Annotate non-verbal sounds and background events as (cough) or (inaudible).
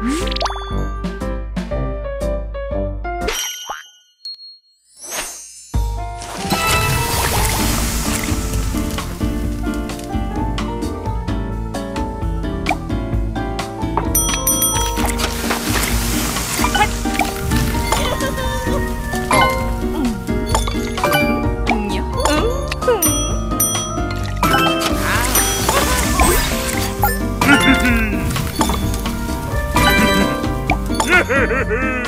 Hehehe Hehehehe! (laughs)